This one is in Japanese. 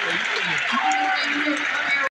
いいと思